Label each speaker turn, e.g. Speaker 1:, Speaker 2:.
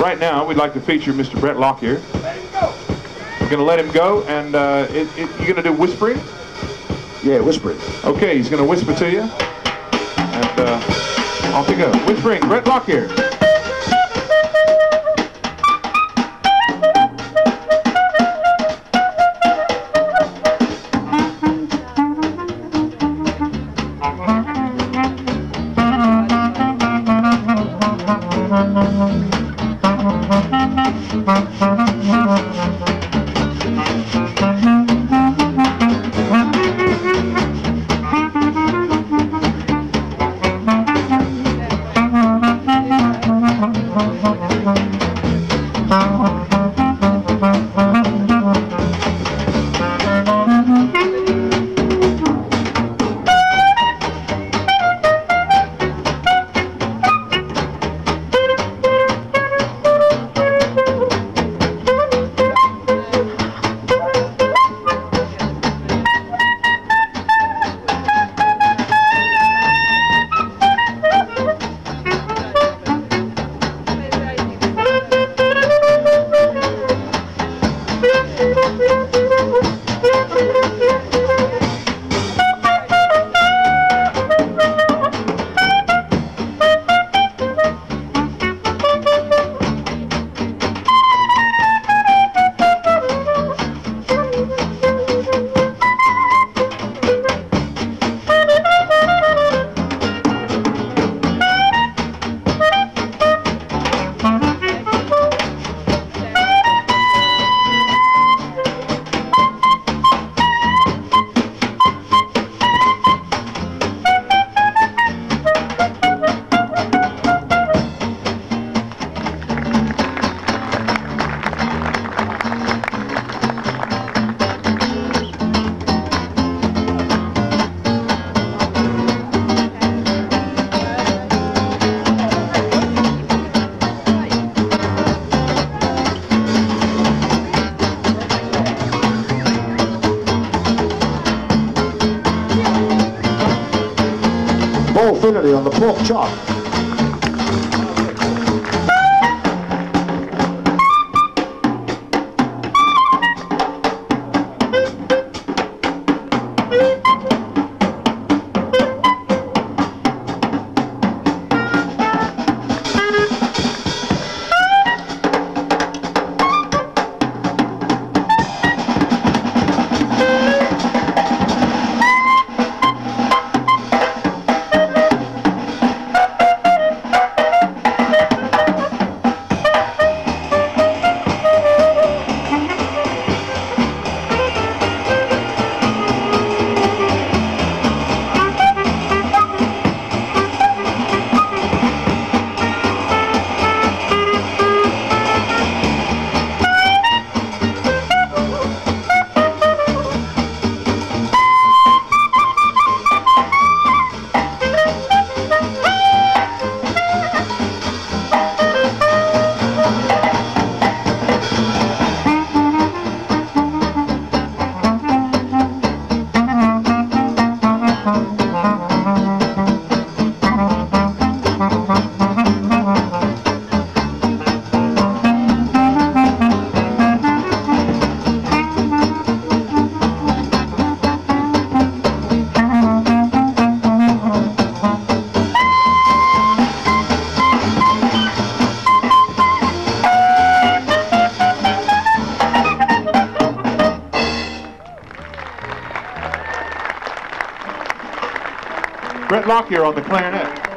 Speaker 1: right now, we'd like to feature Mr. Brett Lockyer. We're going to let him go, and uh, it, it, you're going to do whispering?
Speaker 2: Yeah, whispering.
Speaker 1: Okay, he's going to whisper to you, and uh, off you go. Whispering, Brett Lockyer.
Speaker 2: Mm-hmm. Paul On the pork chop.
Speaker 1: Brett Lockyer on the clarinet.